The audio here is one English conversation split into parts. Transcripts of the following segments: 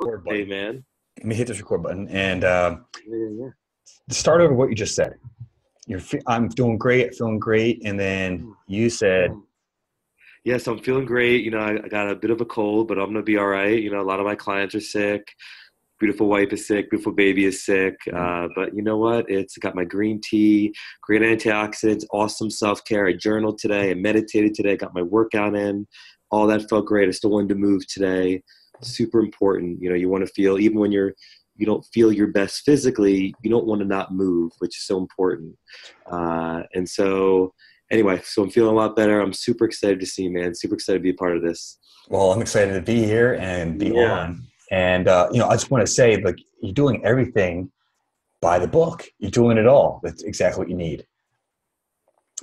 record button. Hey, man. Let me hit this record button and uh, Yeah, start over what you just said. You're, fe- I'm doing great, feeling great, and then you said, Yes, I'm feeling great. You know, I, I got a bit of a cold, but I'm gonna be all right. You know, a lot of my clients are sick. Beautiful wife is sick. Beautiful baby is sick. Uh, but you know what? It's got my green tea, great antioxidants, awesome self care. I journaled today. I meditated today. Got my workout in. All that felt great. I still wanted to move today. Super important. You know, you want to feel even when you're you don't feel your best physically, you don't want to not move, which is so important. Uh, and so anyway, so I'm feeling a lot better. I'm super excited to see you, man. Super excited to be a part of this. "Well, I'm excited to be here and be Yeah. on." And uh, you know, I just want to say, like, you're doing everything by the book. You're doing it all. That's exactly what you need.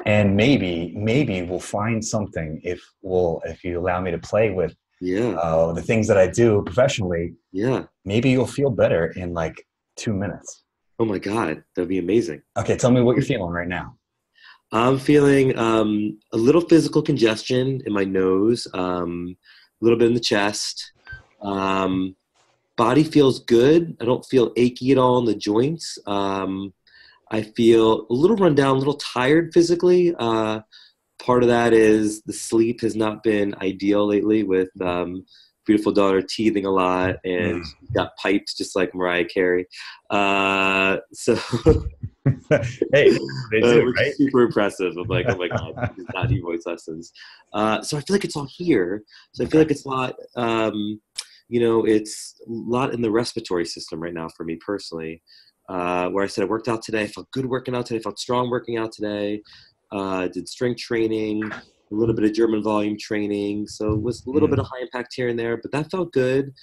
And maybe, maybe we'll find something if we'll, if you allow me to play with Yeah, uh, the things that I do professionally. yeah. Maybe you'll feel better in like two minutes. Oh my God, that'd be amazing. Okay, tell me what you're feeling right now. I'm feeling um, a little physical congestion in my nose, um, a little bit in the chest. Um, body feels good. I don't feel achy at all in the joints. Um, I feel a little run down, a little tired physically. Uh, part of that is the sleep has not been ideal lately with um, beautiful daughter teething a lot and got pipes just like Mariah Carey. Uh, so hey, they uh, do, which right? super impressive. I'm like, oh my god, these not voice lessons. Uh, so I feel like it's all here. So I feel like it's a lot. Um, you know, it's a lot in the respiratory system right now for me personally. Uh, where I said I worked out today, I felt good working out today, I felt strong working out today. Uh, did strength training, a little bit of German volume training, so it was a little Mm. bit of high impact here and there, but that felt good.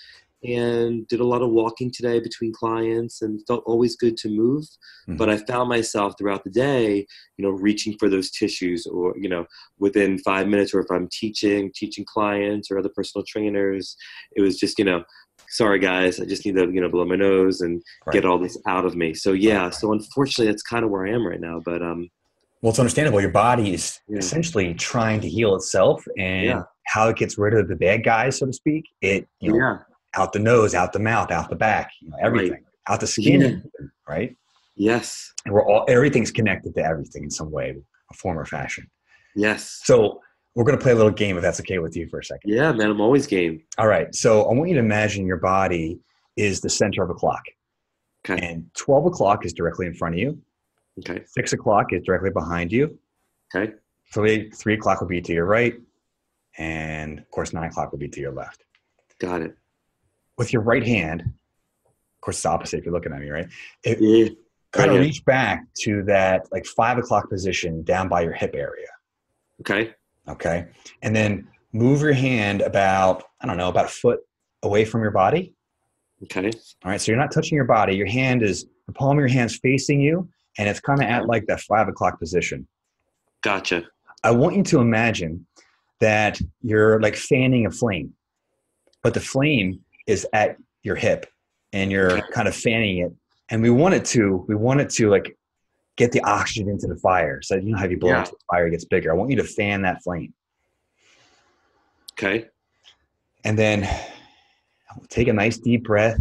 And did a lot of walking today between clients, and felt always good to move but I found myself throughout the day, you know, reaching for those tissues or, you know, within five minutes or if I'm teaching, teaching clients or other personal trainers, it was just, you know, sorry guys, I just need to, you know, blow my nose and Right. get all this out of me. So yeah, so unfortunately that's kind of where I am right now, but um, Well, it's understandable. Your body is Yeah. essentially trying to heal itself, and Yeah. how it gets rid of the bad guys, so to speak. It you know, yeah, out the nose, out the mouth, out the back, you know, everything, out the skin, right? yes, And we're all everything's connected to everything in some way, a form or fashion. yes. So we're gonna play a little game if that's okay with you for a second. Yeah, man, I'm always game. All right. So I want you to imagine your body is the center of a clock, Okay, and twelve o'clock is directly in front of you. Okay, Six o'clock is directly behind you. okay, Three, three o'clock will be to your right, and of course, nine o'clock will be to your left. got it. With your right hand, of course, it's opposite if you're looking at me, right? It, Yeah, kind of reach back to that like five o'clock position down by your hip area. okay, Okay. And then move your hand about, I don't know, about a foot away from your body. okay, All right. So you're not touching your body. Your hand is, the palm of your hand's facing you, and it's kind of at like that five o'clock position. gotcha. I want you to imagine that you're like fanning a flame, but the flame is at your hip and you're kind of fanning it. And we want it to, we want it to like get the oxygen into the fire. So you know how you blow Yeah. into the fire, it gets bigger. I want you to fan that flame. Okay, And then take a nice deep breath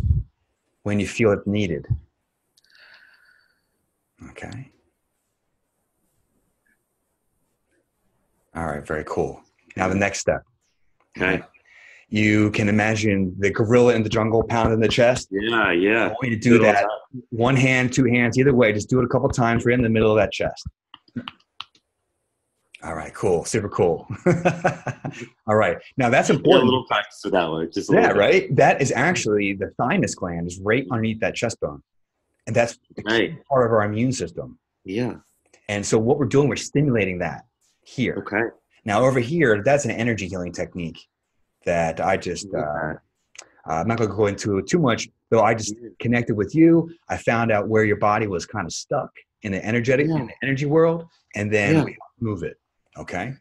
when you feel it needed. Okay. All right, very cool. Now the next step. okay. You can imagine the gorilla in the jungle pounding the chest. Yeah, I yeah. want you to do old that one hand, two hands, either way. Just do it a couple times right in the middle of that chest. All right, cool. Super cool. All right. Now that's Yeah, a important. little practice with that one. Just a Yeah, little right. That is actually the thymus gland is right underneath that chest bone, and that's Right. part of our immune system. Yeah. And so what we're doing, we're stimulating that here. Okay. Now over here, that's an energy healing technique that I just. Uh, uh, I'm not going to go into too much, though. I just connected with you. I found out where your body was kind of stuck in the energetic Yeah. in the energy world, and then Yeah. we move it. Okay.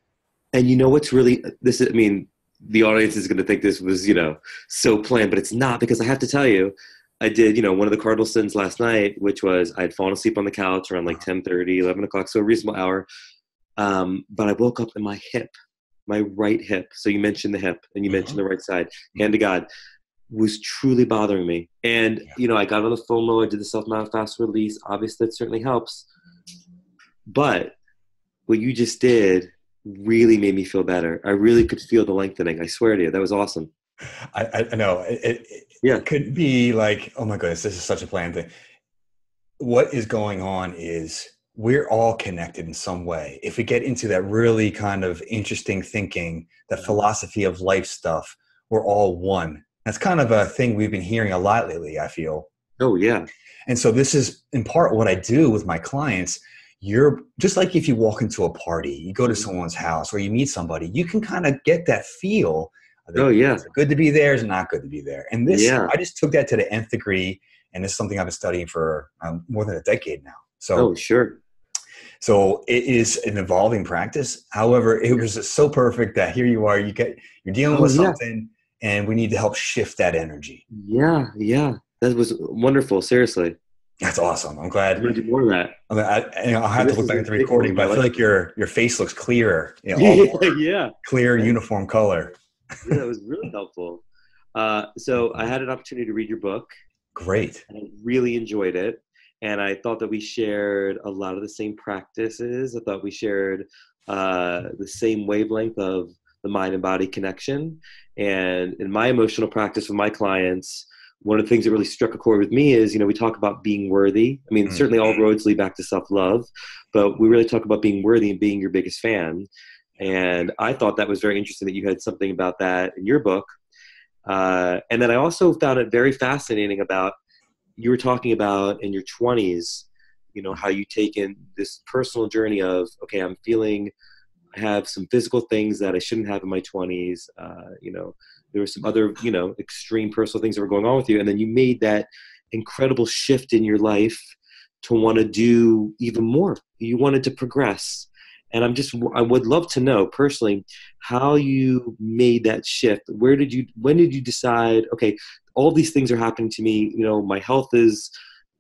And you know what's really this? Is, I mean, the audience is going to think this was you know so planned, but it's not because I have to tell you, I did you know one of the cardinal sins last night, which was I had fallen asleep on the couch around like 10, 30, 11 o'clock, so a reasonable hour. Um, but I woke up in my hip, my right hip. So you mentioned the hip, and you mentioned the right side. Hand to God, was truly bothering me. And, Yeah. you know, I got on the FOMO, I did the self myofascial release. Obviously, that certainly helps. But what you just did really made me feel better. I really could feel the lengthening. I swear to you, that was awesome. I, I- know it, it, it Yeah. could be like, oh my goodness, this is such a planned thing. What is going on is we're all connected in some way. If we get into that really kind of interesting thinking, the philosophy of life stuff, we're all one. That's kind of a thing we've been hearing a lot lately, I feel. Oh, yeah. And so this is in part what I do with my clients. You're just like if you walk into a party, you go to Mhm. someone's house or you meet somebody, you can kind of get that feel. Oh, yeah. Is good to be there? Is it not good to be there? And this, Yeah. I just took that to the nth degree, and it's something I've been studying for um, more than a decade now. So, Oh, sure. so it is an evolving practice. However, it was just so perfect that here you are, you get you're dealing Oh, with yeah. something, and we need to help shift that energy. Yeah. Yeah. That was wonderful. Seriously. That's awesome. I'm glad. to do more of that. I I, you know, I'll have This to look back at the recording, but I feel like your your face looks clearer. You know, more yeah. clear, uniform color. Yeah, it was really helpful. Uh, so I had an opportunity to read your book, Great. and I really enjoyed it. And I thought that we shared a lot of the same practices. I thought we shared uh, the same wavelength of the mind and body connection. And in my emotional practice with my clients, one of the things that really struck a chord with me is, you know, we talk about being worthy. I mean, Mm. certainly all roads lead back to self love, but we really talk about being worthy and being your biggest fan. And I thought that was very interesting that you had something about that in your book. Uh, and then I also found it very fascinating about you were talking about in your 20s, you know, how you taken this personal journey of, okay, I'm feeling, I have some physical things that I shouldn't have in my 20s. Uh, you know, there were some other, you know, extreme personal things that were going on with you. And then you made that incredible shift in your life to want to do even more. You wanted to progress. And I'm just, I would love to know personally how you made that shift. Where did you, when did you decide, okay, all these things are happening to me. You know, my health is,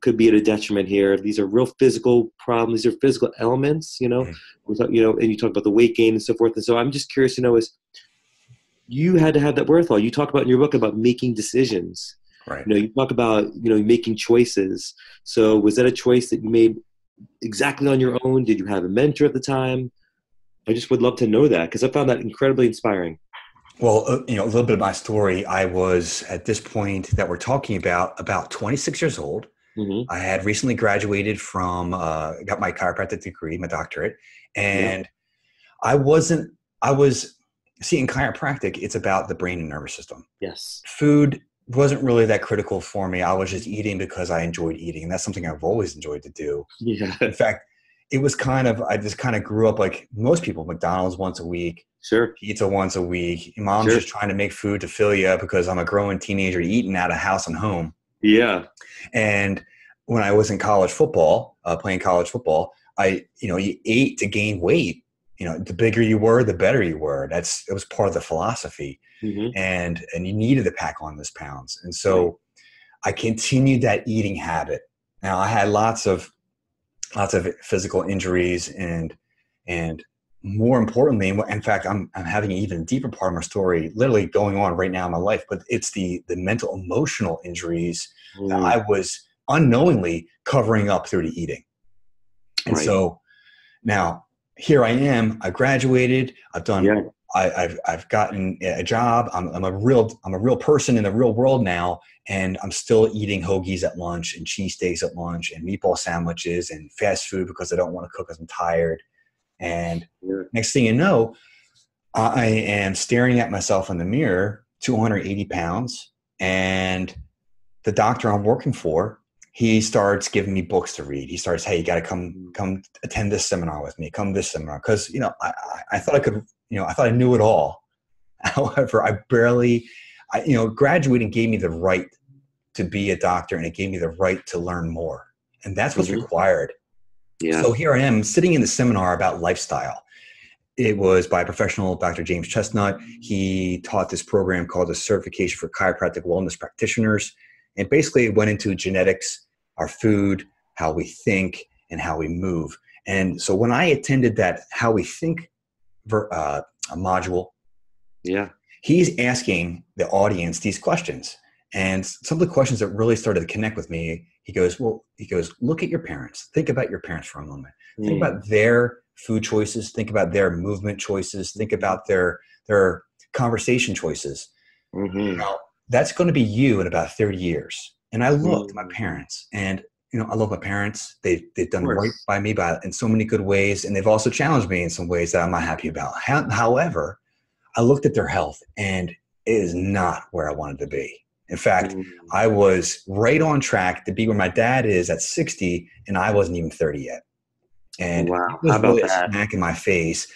could be at a detriment here. These are real physical problems. These are physical elements, you know, Mhm. We you know, and you talk about the weight gain and so forth. And so I'm just curious to know is you had to have that wherewithal. You talk about in your book about making decisions Right. you know you talk about you know making choices so was that a choice that you made exactly on your own did you have a mentor at the time i just would love to know that because i found that incredibly inspiring Well, uh, you know, a little bit of my story. I was at this point that we're talking about about 26 years old. hmm I had recently graduated from, uh, got my chiropractic degree, my doctorate, and I wasn't. I was see in chiropractic, it's about the brain and nervous system. yes Food wasn't really that critical for me. I was just eating because I enjoyed eating, and that's something I've always enjoyed to do. yeah In fact, it was kind of I just kind of grew up like most people, McDonald's once a week, sure pizza once a week. Mom's Sure. just trying to make food to fill you up because I'm a growing teenager eating out of house and home. yeah And when I was in college football, uh, playing college football, I you know you ate to gain weight. You know, the bigger you were, the better you were. That's it was part of the philosophy, hmm and and you needed to pack on those pounds. And so I continued that eating habit. Now I had lots of lots of physical injuries and and more importantly in fact I'm, I'm having an even deeper part of my story literally going on right now in my life but it's the the mental emotional injuries that I was unknowingly covering up through the eating. And Right. so now here I am. I graduated. I've done. Yeah. I, I've I've gotten a job. I'm, I'm a real I'm a real person in the real world now, and I'm still eating hoagies at lunch and cheesesteaks at lunch and meatball sandwiches and fast food because I don't want to cook because I'm tired. And Yeah. next thing you know, I am staring at myself in the mirror, 280 pounds, and the doctor I'm working for, he starts giving me books to read. He starts, hey, you got to come come attend this seminar with me. Come this seminar because you know I, I I thought I could you know I thought I knew it all. However, I barely, I, you know, graduating gave me the right to be a doctor, and it gave me the right to learn more, and that's what's Mhm. required. Yeah. So here I am sitting in the seminar about lifestyle. It was by professional Dr. James Chestnut. He taught this program called the Certification for Chiropractic Wellness Practitioners. And basically, it went into genetics, our food, how we think, and how we move. And so when I attended that How We Think ver- uh, module, yeah. he's asking the audience these questions. And some of the questions that really started to connect with me, he goes, Well, he goes, look at your parents. Think about your parents for a moment. Mm. Think about their food choices. Think about their movement choices. Think about their their conversation choices. Mm-hmm. Now, that's going to be you in about 30 years. And I looked mm-hmm. at my mm. parents and you know, I love my parents. They've they've done right by me by in so many good ways, and they've also challenged me in some ways that I'm not happy about. However, I looked at their health, and it is not where I wanted to be. In fact, mm. I was right on track to be where my dad is at 60, and I wasn't even 30 yet. And wow. was How about really a smack in my face.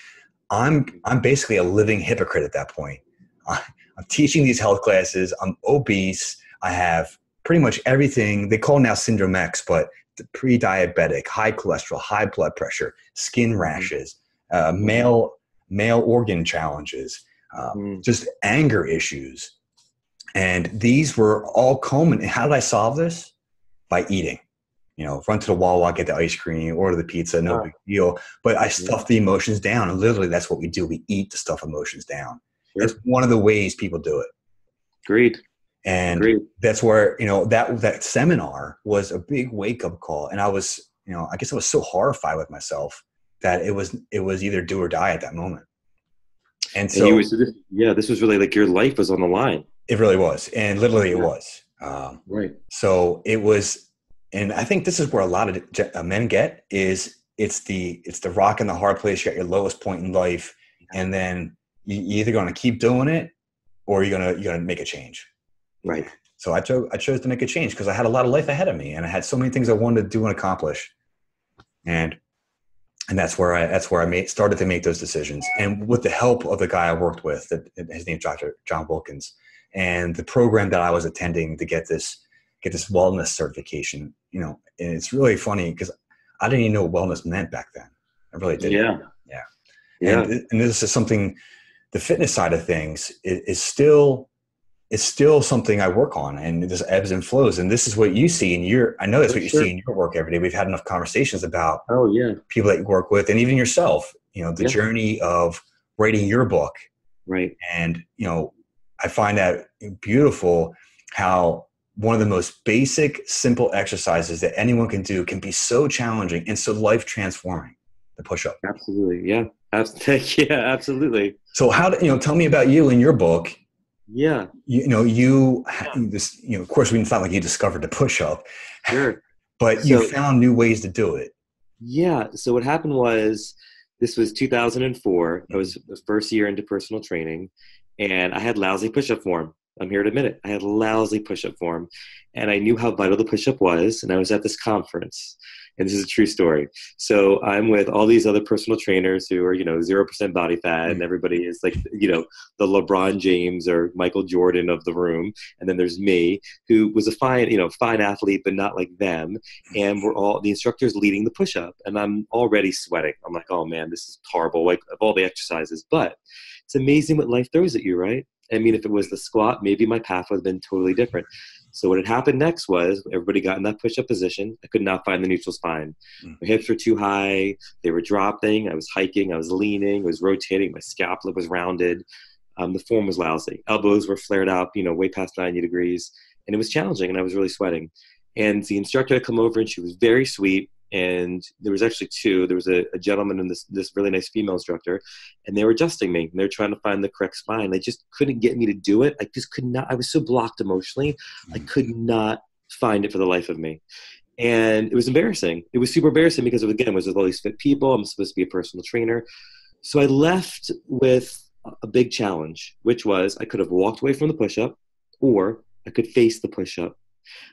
I'm I'm basically a living hypocrite at that point. I'm teaching these health classes. I'm obese. I have pretty much everything they call now syndrome X, but pre-diabetic, high cholesterol, high blood pressure, skin mm-hmm. rashes, uh, male male organ challenges, uh, mm. just anger issues, and these were all common. How did I solve this? By eating. You know, run to the Wawa, get the ice cream, order the pizza, no big deal. But I stuff the emotions down, and literally that's what we do. We eat to stuff emotions down. Sure. It's one of the ways people do it. Agreed. And Agreed. that's where you know that that seminar was a big wake up call, and I was you know I guess I was so horrified with myself that it was it was either do or die at that moment. And so, and was, yeah, this was really like your life was on the line. It really was, and literally it was. Um, right. So it was, and I think this is where a lot of uh, men get is it's the it's the rock in the hard place. You got your lowest point in life, and then you're either going to keep doing it or you're gonna you're gonna make a change. Right. So I chose I chose to make a change because I had a lot of life ahead of me, and I had so many things I wanted to do and accomplish, and and that's where I that's where I made started to make those decisions. And with the help of the guy I worked with, that his name Dr. John Wilkins, and the program that I was attending to get this get this wellness certification. You know, and it's really funny because I didn't even know what wellness meant back then. I really didn't. Yeah. Yeah. Yeah. And, and this is something. The fitness side of things is, is still it's still something I work on and there's ebbs and flows. And this is what you see in your, I know that's what you sure. see in your work every day. We've had enough conversations about oh yeah people that you work with and even yourself, you know, the yeah. journey of writing your book. Right. And, you know, I find that beautiful how one of the most basic, simple exercises that anyone can do can be so challenging and so life transforming. The push up. Absolutely. Yeah. Absolutely. Yeah. Absolutely. So how, do, you know, tell me about you in your book yeah. You, you know, you this, you know, of course, we not like you discovered the push up. Sure. but so, you found new ways to do it. Yeah. So what happened was this was 2004. I mm-hmm. was the first year into personal training and I had lousy push up form. I'm here to admit it. I had lousy push up form and I knew how vital the push up was. And I was at this conference and this is a true story. So I'm with all these other personal trainers who are, you know, zero percent body fat, and mm. everybody is like, you know, the LeBron James or Michael Jordan of the room, and then there's me, who was a fine, you know, fine athlete, but not like them. And we're all the instructors leading the push-up, and I'm already sweating. I'm like, oh man, this is horrible. Like of all the exercises, but it's amazing what life throws at you, right? I mean, if it was the squat, maybe my path would have been totally different. So what had happened next was everybody got in that push-up position. I could not find the neutral spine. Mm. My hips were too high. They were dropping. I was hiking. I was leaning. I was rotating. My scapula was rounded. Um, the form was lousy. Elbows were flared up, you know, way past 90 degrees. And it was challenging, and I was really sweating. And the instructor had come over, and she was very sweet and there was actually two. There was a, a, gentleman and this this really nice female instructor, and they were adjusting me. And they were trying to find the correct spine. They just couldn't get me to do it. I just could not. I was so blocked emotionally. I mm. could not find it for the life of me, and it was embarrassing. It was super embarrassing because again, it was with all these fit people. I'm supposed to be a personal trainer, so I left with a big challenge, which was I could have walked away from the push up, or I could face the push up,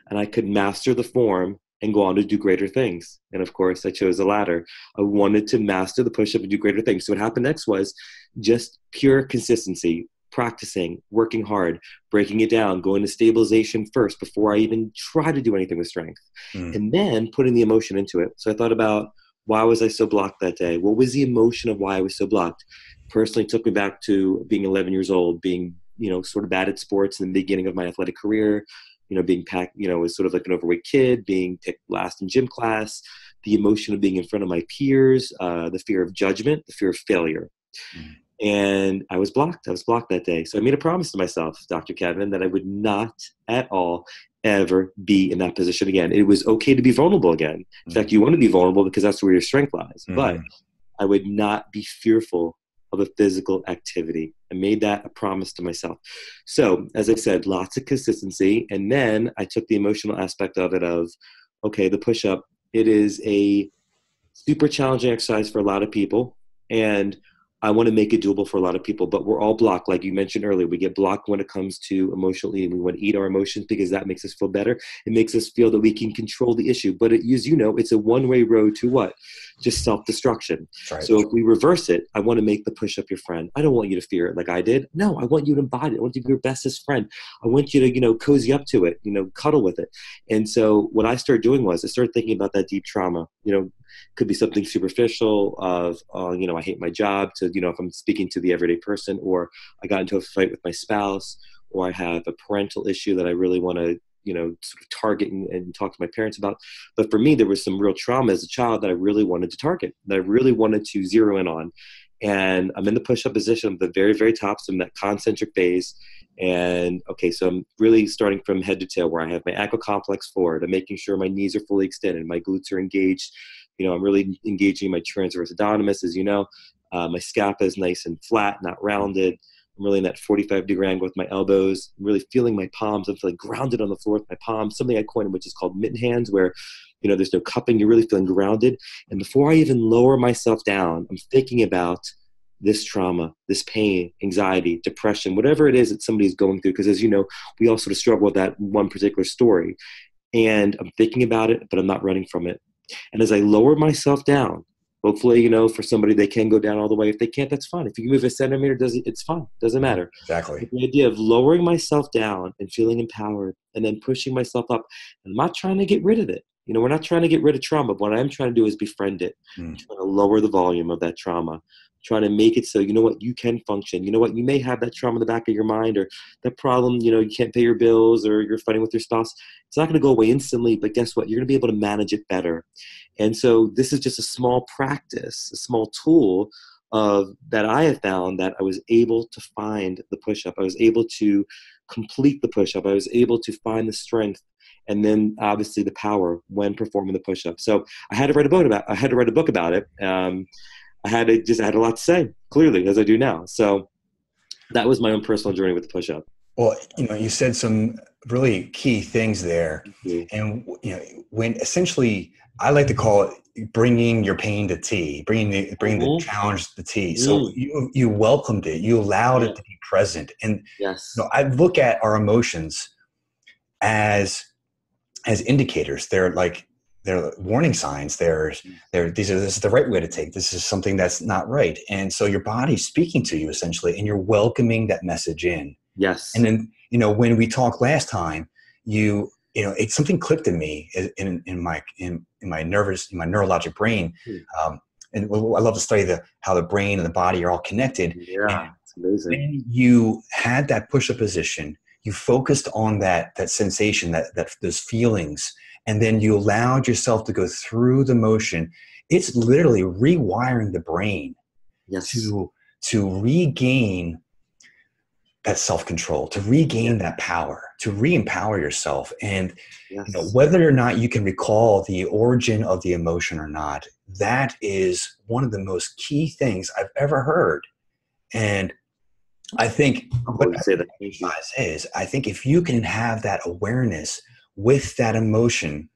and I could master the form and go on to do greater things. And of course, I chose the latter. I wanted to master the push up and do greater things. So, what happened next was just pure consistency, practicing, working hard, breaking it down, going to stabilization first before I even try to do anything with strength, mm. and then putting the emotion into it. So, I thought about why was I so blocked that day? What was the emotion of why I was so blocked? Personally, took me back to being 11 years old, being you know sort of bad at sports in the beginning of my athletic career you know, being packed, you know, as sort of like an overweight kid, being picked last in gym class, the emotion of being in front of my peers, uh, the fear of judgment, the fear of failure. Mm-hmm. and I was blocked. I was blocked that day. So I made a promise to myself, Dr. Kevin, that I would not at all ever be in that position again. It was okay to be vulnerable again. In fact, you want to be vulnerable because that's where your strength lies. Mm-hmm. But I would not be fearful of a physical activity. I made that a promise to myself. So, as I said, lots of consistency. And then I took the emotional aspect of it of, okay, the push up, it is a super challenging exercise for a lot of people. And I want to make it doable for a lot of people, but we're all blocked. Like you mentioned earlier, we get blocked when it comes to emotional eating. We want to eat our emotions because that makes us feel better. It makes us feel that we can control the issue. But it, as you know, it's a one way road to what? Just self destruction. Right. So if we reverse it, I want to make the push up your friend. I don't want you to fear it like I did. No, I want you to embody it. I want you to be your bestest friend. I want you to, you know, cozy up to it, you know, cuddle with it. And so what I started doing was I started thinking about that deep trauma. You know, could be something superficial of uh, you know i hate my job to you know if i'm speaking to the everyday person or i got into a fight with my spouse or i have a parental issue that i really want to you know sort of target and, and, talk to my parents about. But for me there was some real trauma as a child that i really wanted to target that i really wanted to zero in on. And i'm in the push-up position of the very very top so i'm that concentric phase. And okay so i'm really starting from head to tail where i have my ankle complex forward. I'm making sure my knees are fully extended my glutes are engaged. You know, I'm really engaging my transverse abdominis, as you know. Uh, my scapa is nice and flat, not rounded. I'm really in that 45 degree angle with my elbows. I'm really feeling my palms. I'm feeling grounded on the floor with my palms. Something I coined, which is called mitten hands, where you know there's no cupping. You're really feeling grounded. And before I even lower myself down, I'm thinking about this trauma, this pain, anxiety, depression, whatever it is that somebody's going through. Because as you know, we all sort of struggle with that one particular story. And I'm thinking about it, but I'm not running from it. And as I lower myself down, hopefully, you know, for somebody they can go down all the way. If they can't, that's fine. If you move a centimeter, does it, it's fine. Doesn't matter. Exactly. the idea of lowering myself down and feeling empowered and then pushing myself up. I'm not trying to get rid of it. You know, we're not trying to get rid of trauma. But what I am trying to do is befriend it. Mm. trying to lower the volume of that trauma trying to make it so you know what you can function you know what you may have that trauma in the back of your mind or that problem you know you can't pay your bills or you're fighting with your spouse it's not going to go away instantly but guess what you're going to be able to manage it better and so this is just a small practice a small tool of that i have found that i was able to find the push-up i was able to complete the push-up. I was able to find the strength and then obviously the power when performing the push-up. So i had to write a book about i had to write a book about it. Um, I had to just I had a lot to say clearly as I do now. So that was my own personal journey with the push up. Well, you know, you said some really key things there, and you know, when essentially I like to call it bringing your pain to tea, bringing the bringing mm-hmm. the challenge to tea. So mm. you you welcomed it, you allowed yeah. it to be present, and yes, you know, I look at our emotions as as indicators. They're like they're warning signs. There's mm. there these are this is the right way to take. This is something that's not right. And so your body's speaking to you essentially, and you're welcoming that message in. Yes. And then you know when we talked last time, you you know it's something clicked in me in in my in, in my nervous in my neurologic brain. Hmm. Um, and I love to study the how the brain and the body are all connected. Yeah, it's amazing. When you had that push-up position, you focused on that that sensation, that that those feelings and then you allowed yourself to go through the motion it's literally rewiring the brain yes. to to regain that self-control to regain that power to re-empower yourself. And yes. you know, whether or not you can recall the origin of the emotion or not that is one of the most key things i've ever heard. And i think what I say that. is i think if you can have that awareness with that emotion,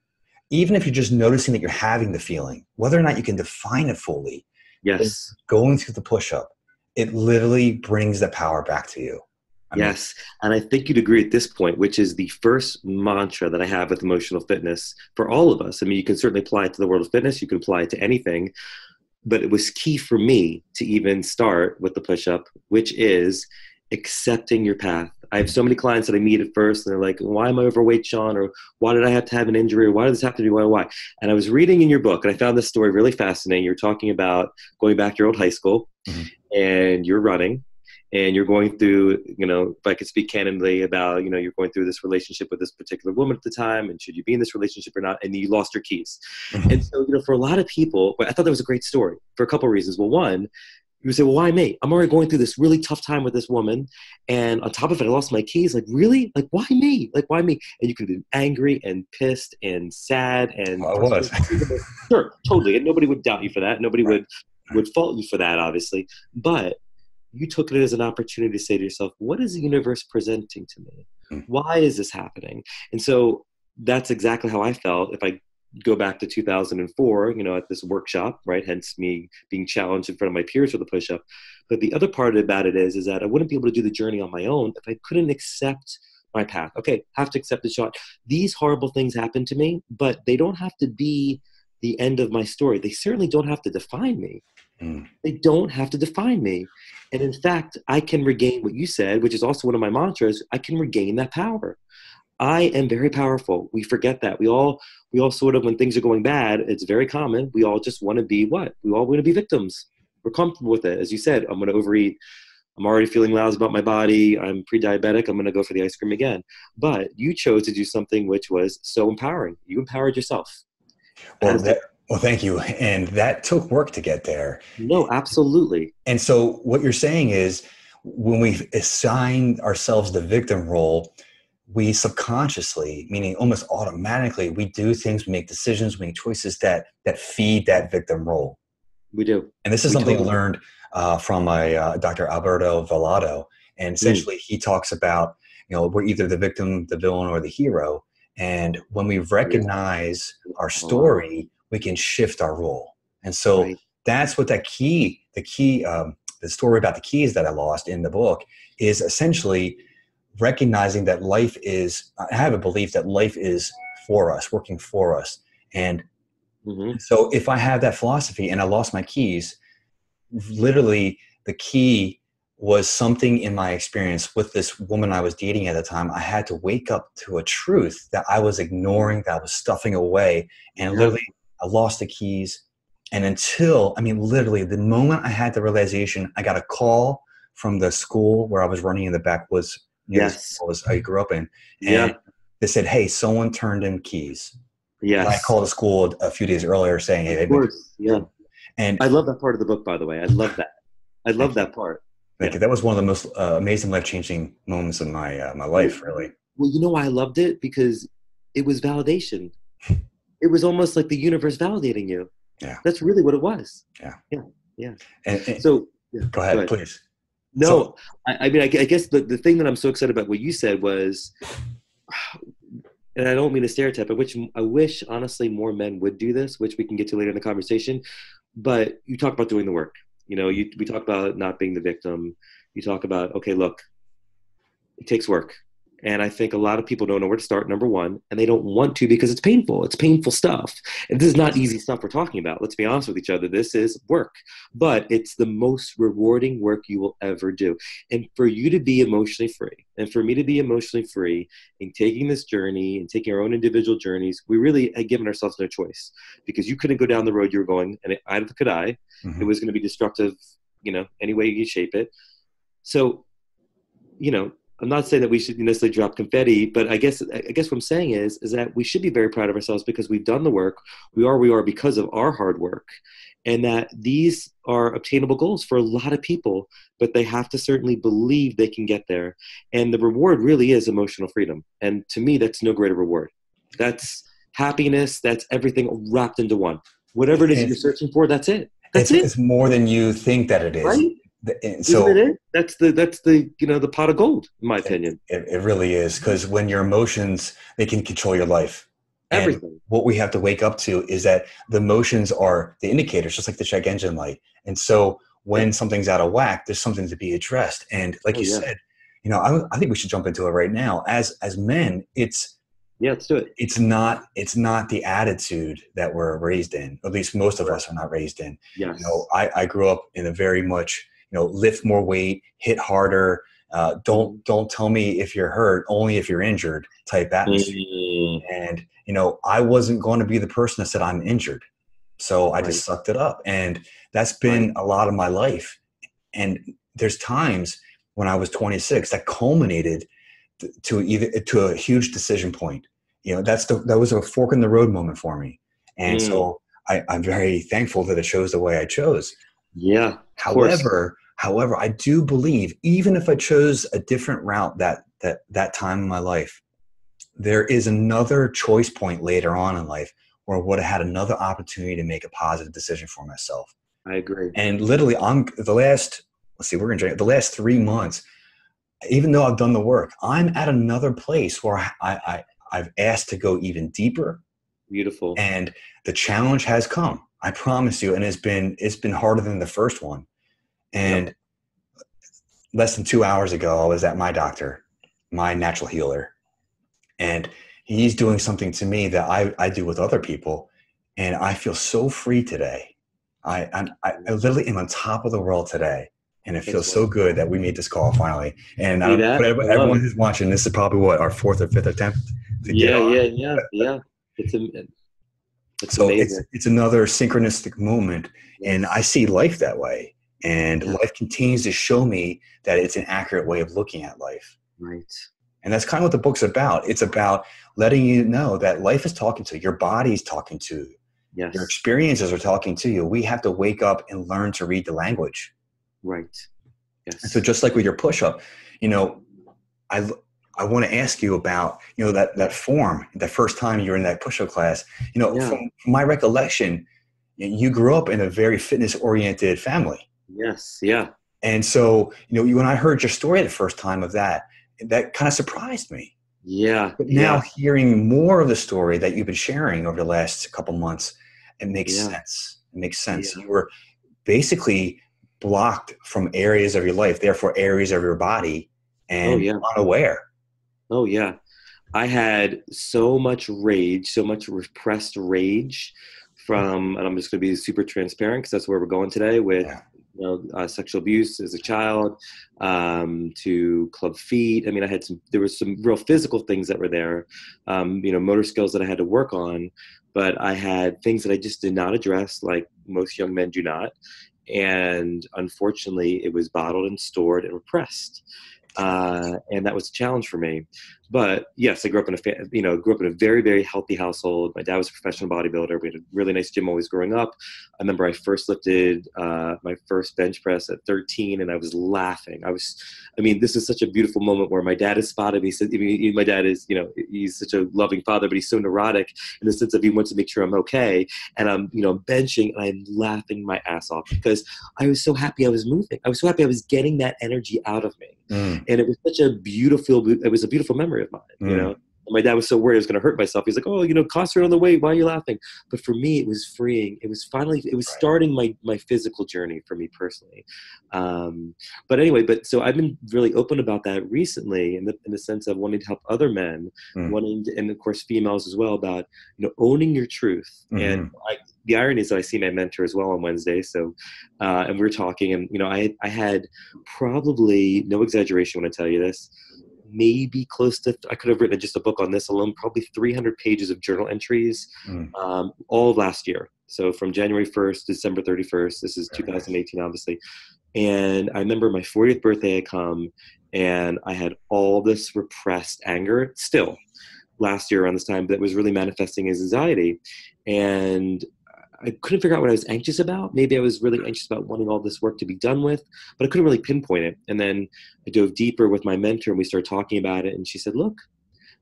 even if you're just noticing that you're having the feeling, whether or not you can define it fully, yes, going through the push up, it literally brings the power back to you. I yes. Mean, and I think you'd agree at this point, which is the first mantra that I have with emotional fitness for all of us. I mean, you can certainly apply it to the world of fitness, you can apply it to anything. But it was key for me to even start with the push up, which is accepting your path. I have so many clients that I meet at first, and they're like, "Why am I overweight, Shaun?" Or "Why did I have to have an injury?" Or "Why did this happen to me? Why? Why?" And I was reading in your book, and I found this story really fascinating. You're talking about going back to your old high school, mm-hmm. and you're running, and you're going through, you know, if I could speak candidly about, you know, you're going through this relationship with this particular woman at the time, and should you be in this relationship or not? And you lost your keys. Mm-hmm. And so, you know, for a lot of people, I thought that was a great story for a couple of reasons. Well, one, you say, well, why me? I'm already going through this really tough time with this woman. And on top of it, I lost my keys. Like, really? Like, why me? Like, why me? And you could be angry and pissed and sad and I was. sure, totally. And nobody would doubt you for that. Nobody would would fault you for that, obviously. But you took it as an opportunity to say to yourself, what is the universe presenting to me? Mm. Why is this happening? And so that's exactly how I felt. If I go back to 2004, you know, at this workshop, right? Hence me being challenged in front of my peers with a push-up. But the other part about it is, is that I wouldn't be able to do the journey on my own if I couldn't accept my path. Okay, have to accept the shot. These horrible things happen to me, but they don't have to be the end of my story. They certainly don't have to define me. Mm. They don't have to define me. And in fact, I can regain what you said, which is also one of my mantras. I can regain that power. I am very powerful. We forget that. We all we all sort of when things are going bad, it's very common. We all just want to be what? We all want to be victims. We're comfortable with it. As you said, I'm going to overeat. I'm already feeling lousy about my body. I'm pre-diabetic. I'm going to go for the ice cream again. But you chose to do something which was so empowering. You empowered yourself. Well, that, well, thank you. And that took work to get there. no, absolutely. And so, what you're saying is, when we assign ourselves the victim role, we subconsciously, meaning almost automatically, we do things, we make decisions, we make choices that that feed that victim role. We do. And this is We something totally- I learned uh, from my uh, Dr. Alberto Villoldo. And essentially, he talks about, you know, we're either the victim, the villain, or the hero. And when we recognize our story, we can shift our role. And so Right. that's what that key, the key, um, the story about the keys that I lost in the book is essentially recognizing that life is, I have a belief that life is for us, working for us. And hmm so if I have that philosophy and I lost my keys, literally the key was something in my experience with this woman I was dating at the time. I had to wake up to a truth that I was ignoring, that I was stuffing away. And Yeah. literally, I lost the keys. And until, I mean, literally, the moment I had the realization, I got a call from the school where I was running in the backwoods Yes. was- I grew up in. And Yeah. they said, hey, someone turned in keys. Yes. And I called the school a few days earlier saying, hey, Of course. Yeah. and I love that part of the book, by the way. I love that. I love that part. Like, yeah. that was one of the most uh, amazing, life changing moments in my uh, my life. Really, Well, you know why I loved it? Because it was validation. It was almost like the universe validating you. Yeah. That's really what it was. and, and- So, yeah, go ahead, go ahead. please. no, So- I, I mean, I, I guess the, the thing that I'm so excited about what you said was, and I don't mean to stereotype, I wish, I wish honestly more men would do this, which we can get to later in the conversation. But you talk about doing the work. You know, you, we talk about not being the victim. You talk about, okay, look, it takes work. And I think a lot of people don't know where to start, number one, and they don't want to because it's painful. It's painful stuff. And this is not easy stuff we're talking about. Let's be honest with each other. This is work, but it's the most rewarding work you will ever do. And for you to be emotionally free, and for me to be emotionally free in taking this journey and taking our own individual journeys, we really had given ourselves no choice because you couldn't go down the road you were going, and either could I. It Mhm. was going to be destructive, you know, any way you shape it. So, you know, I'm not saying that we should necessarily drop confetti, but I guess I guess what I'm saying is is that we should be very proud of ourselves because we've done the work. We are we are because of our hard work, and that these are obtainable goals for a lot of people. But they have to certainly believe they can get there, and the reward really is emotional freedom. And to me, that's no greater reward. That's happiness. That's everything wrapped into one. Whatever it is And- you're searching for, that's it. That's It's, it. it's more than you think that it is. Right? And So it? Eh? That's the that's the you know the pot of gold, in my opinion. it, it really is because when your emotions they can control your life. And what we have to wake up to is that the emotions are the indicators, just like the check engine light. And so when something's out of whack, there's something to be addressed. And like Oh, you yeah. said, you know, I, I think we should jump into it right now. As as men, it's Yeah, let's do it. it's not it's not the attitude that we're raised in. At least most of us are not raised in. Yes. You know, I, I grew up in a very much you know lift more weight, hit harder. Uh, don't don't tell me if you're hurt, only if you're injured type atmosphere. Mm, And you know, I wasn't going to be the person that said I'm injured, so I just sucked it up, and that's been a lot of my life. And there's times when I was 26 that culminated to either to a huge decision point. You know, that's the that was a fork in the road moment for me, and Mm. so I, I'm very thankful that it chose the way I chose. Yeah. However, however, I do believe even if I chose a different route that that that time in my life, there is another choice point later on in life where I would have had another opportunity to make a positive decision for myself. I agree. And literally, I'm the last. Let's see, we're gonna the last three months. Even though I've done the work, I'm at another place where I, I I've asked to go even deeper. Beautiful. And the challenge has come. I promise you, and it's been it's been harder than the first one. And yep. less than two hours ago, I was at my doctor, my natural healer, and he's doing something to me that I, I do with other people, and I feel so free today. I I'm, I literally am on top of the world today, and it feels so good that we made this call finally. And uh, I, everyone, everyone who's watching, this is probably what our fourth or fifth attempt. yeah, yeah, yeah, yeah. It's a, it's so amazing. it's it's another synchronistic moment, and I see life that way. And yeah. life continues to show me that it's an accurate way of looking at life. Right. And that's kind of what the book's about. It's about letting you know that life is talking to you, your body's talking to you, yes. your experiences are talking to you. We have to wake up and learn to read the language. Right. Yes. And so just like with your push up, you know, I I want to ask you about, you know, that that form, the first time you were in that push-up class. You know, yeah. from, from my recollection, you grew up in a very fitness-oriented family. Yes. Yeah. And so, you know, you when I heard your story the first time of that, that kind of surprised me. Yeah. But now yeah. hearing more of the story that you've been sharing over the last couple months, it makes yeah. sense. It makes sense. Yeah. You were basically blocked from areas of your life, therefore areas of your body, oh, and oh, yeah. unaware. Oh yeah. I had so much rage, so much repressed rage hmm. from, and I'm just going to be super transparent because that's where we're going today with yeah you know, uh, sexual abuse as a child, um, to club feet. I mean, I had some, there was some real physical things that were there, um, you know, motor skills that I had to work on, but I had things that I just did not address, like most young men do not. And unfortunately, it was bottled and stored and repressed. Uh, and that was a challenge for me. But yes, I grew up in a you know grew up in a very very healthy household. My dad was a professional bodybuilder. We had a really nice gym always growing up. I remember I first lifted uh, my first bench press at 13, and I was laughing. I was, I mean, this is such a beautiful moment where my dad has spotted me. Said, I mean, my dad is you know he's such a loving father, but he's so neurotic in the sense of he wants to make sure I'm okay. And I'm you know benching, and I'm laughing my ass off because I was so happy I was moving. I was so happy I was getting that energy out of me, mm. and it was such a beautiful. It was a beautiful memory of mine, mm. you know. And my dad was so worried I was going to hurt myself. He's like, "Oh, you know, concentrate on the way. Why are you laughing?" But for me, it was freeing. It was finally, it was starting my my physical journey for me personally. Um, but anyway, but so I've been really open about that recently, in the in the sense of wanting to help other men, mm. wanting, to, and of course females as well, about you know owning your truth. Mm-hmm. And I, the irony is that I see my mentor as well on Wednesday. So, uh, and we we're talking, and you know, I I had probably no exaggeration when I tell you this maybe close to i could have written just a book on this alone probably 300 pages of journal entries mm. um, all last year. So from january 1st december 31st this is 2018 obviously. And i remember my 40th birthday had come and i had all this repressed anger still last year around this time that was really manifesting as anxiety. And I couldn't figure out what I was anxious about. Maybe I was really anxious about wanting all this work to be done with, but I couldn't really pinpoint it. And then I dove deeper with my mentor and we started talking about it. And she said, look,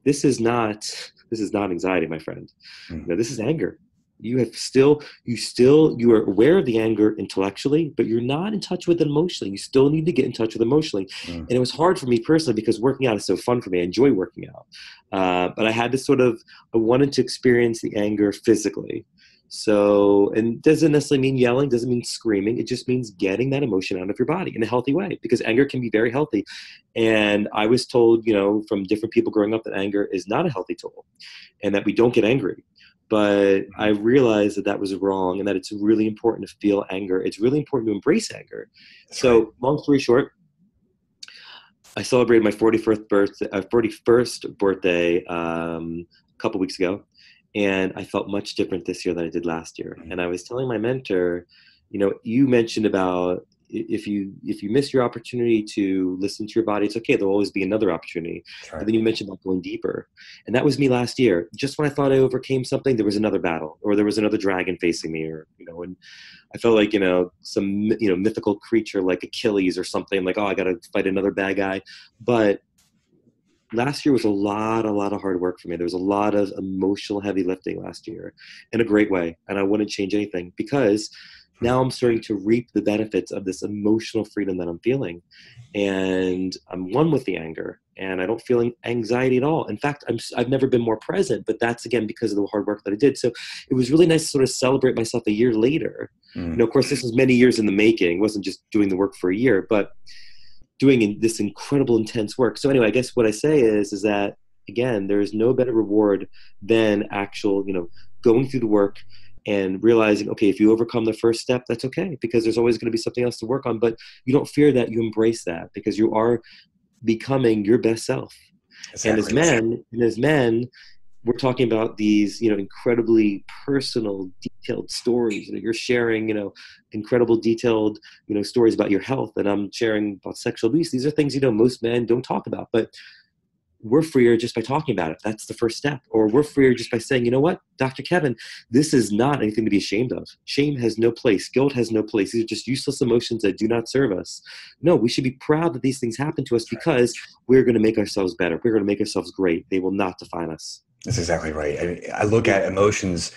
this is not, this is not anxiety, my friend. Mm. Know, this is anger. You have still, you still, you are aware of the anger intellectually, but you're not in touch with it emotionally. You still need to get in touch with emotionally. Mm. And it was hard for me personally because working out is so fun for me. I enjoy working out. Uh, but I had to sort of, I wanted to experience the anger physically. So, and doesn't necessarily mean yelling, doesn't mean screaming. It just means getting that emotion out of your body in a healthy way because anger can be very healthy. And I was told, you know, from different people growing up that anger is not a healthy tool and that we don't get angry. But I realized that that was wrong and that it's really important to feel anger. It's really important to embrace anger. So, long story short, I celebrated my 41st birthday, uh, 41st birthday um, a couple weeks ago and I felt much different this year than I did last year. Mm-hmm. And I was telling my mentor, you know, you mentioned about if you if you miss your opportunity to listen to your body it's okay there'll always be another opportunity Right. and then you mentioned about going deeper and that was me last year just when i thought i overcame something there was another battle or there was another dragon facing me or you know and i felt like you know some you know mythical creature like achilles or something like oh i gotta fight another bad guy but last year was a lot a lot of hard work for me there was a lot of emotional heavy lifting last year in a great way and i wouldn't change anything because now i'm starting to reap the benefits of this emotional freedom that i'm feeling and i'm one with the anger and i don't feel anxiety at all in fact I'm, i've never been more present but that's again because of the hard work that i did so it was really nice to sort of celebrate myself a year later Mm. you know, of course, this was many years in the making. It wasn't just doing the work for a year, but doing in this incredible, intense work. So anyway, I guess what I say is, is that again, there is no better reward than actual, you know, going through the work and realizing, okay, if you overcome the first step, that's okay because there's always going to be something else to work on. But you don't fear that; you embrace that because you are becoming your best self. And as men, and as men, we're talking about these, you know, incredibly personal, detailed stories. You know, you're sharing, you know, incredible, detailed, you know, stories about your health, and I'm sharing about sexual abuse. These are things you know most men don't talk about, but we're freer just by talking about it. That's the first step. Or we're freer just by saying, you know what, Dr. Kevin, this is not anything to be ashamed of. Shame has no place. Guilt has no place. These are just useless emotions that do not serve us. No, we should be proud that these things happen to us because we're going to make ourselves better. We're going to make ourselves great. They will not define us. That's exactly right. I, mean, I look at emotions,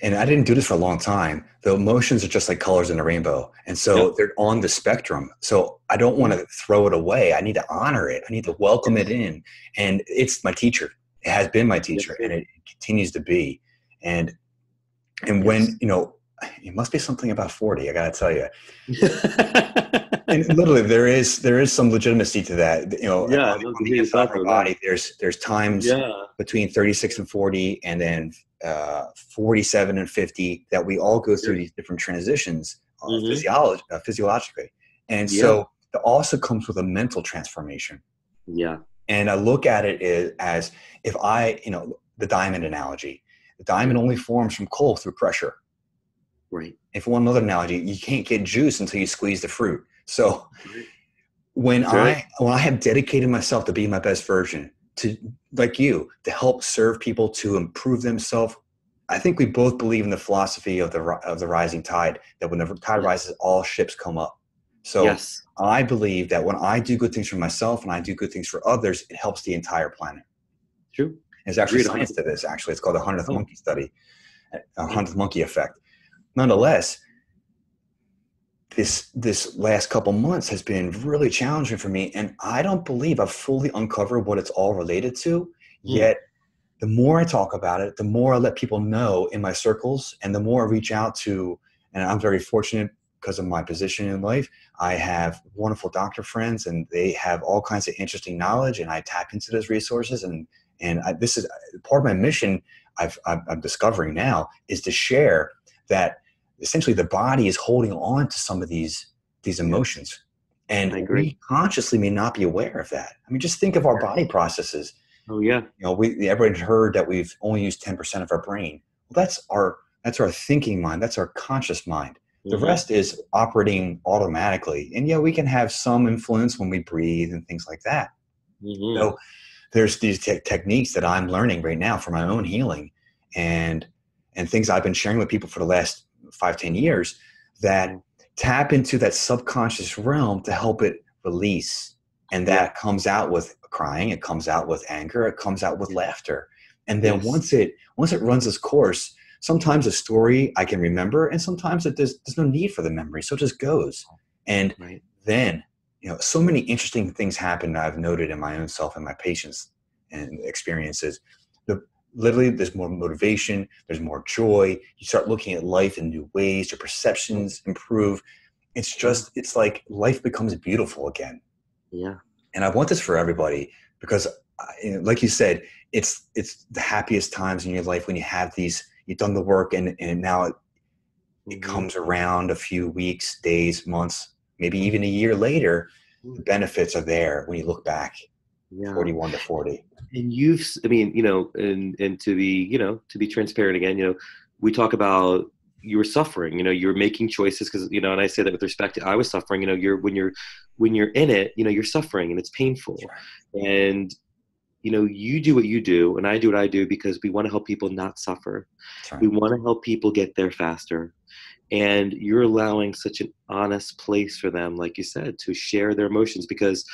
and I didn't do this for a long time. The emotions are just like colors in a rainbow, and so Yep. they're on the spectrum. So I don't want to throw it away. I need to honor it. I need to welcome it in, and it's my teacher. It has been my teacher, and it continues to be. And and when you know, it must be something about forty. I got to tell you. and literally there is there is some legitimacy to that you know Yeah, on, on the inside of our body there's there's times yeah. between 36 and 40 and then uh, 47 and 50 that we all go through Yeah. these different transitions uh, Mhm. physiology, uh, physiologically and so it also comes with a mental transformation Yeah. and i look at it as, as if i you know the diamond analogy the diamond only forms from coal through pressure Right. if one other analogy you can't get juice until you squeeze the fruit so Right. when That's I when I have dedicated myself to be my best version, to like you, to help serve people to improve themselves, I think we both believe in the philosophy of the of the rising tide. That when the tide rises, all ships come up. So yes. I believe that when I do good things for myself and I do good things for others, it helps the entire planet. True. There's actually Agreed, science to this. Actually, it's called the hundredth Oh. monkey study, a hundredth monkey effect. Nonetheless, this this last couple months has been really challenging for me, and I don't believe I've fully uncovered what it's all related to. Hmm. Yet, the more I talk about it, the more I let people know in my circles, and the more I reach out to. And I'm very fortunate because of my position in life. I have wonderful doctor friends, and they have all kinds of interesting knowledge, and I tap into those resources. And and I, this is part of my mission. I've, I'm discovering now is to share that essentially the body is holding on to some of these these emotions, and I agree. we consciously may not be aware of that. I mean, just think of our body processes. Oh yeah. You know, we everyone heard that we've only used ten percent of our brain. Well, that's our that's our thinking mind. That's our conscious mind. The Mhm. rest is operating automatically. And yeah, we can have some influence when we breathe and things like that. Mhm. So there's these te- techniques that I'm learning right now for my own healing and and things I've been sharing with people for the last five, ten years that tap into that subconscious realm to help it release. And that comes out with crying, it comes out with anger, it comes out with laughter. And then Yes. once it once it runs its course, sometimes a story I can remember, and sometimes it, there's there's no need for the memory, so it just goes. And Right. then you know so many interesting things happen that i've noted in my own self and my patients and experiences literally there's more motivation there's more joy. You start looking at life in new ways your perceptions improve. It's just it's like life becomes beautiful again. Yeah. and i want this for everybody because I- like you said it's it's the happiest times in your life when you have these you've done the work and and now it, it Mhm. comes around a few weeks days months maybe even a year later the benefits are there when you look back Yeah. 41 to 40 and you've i mean you know and and to be you know to be transparent again you know we talk about you were suffering you know you're making choices because you know and i say that with respect to i was suffering you know you're when you're when you're in it you know you're suffering and it's painful. And you know you do what you do and i do what i do because we want to help people not suffer. Right. we want to help people get there faster. And you're allowing such an honest place for them like you said to share their emotions because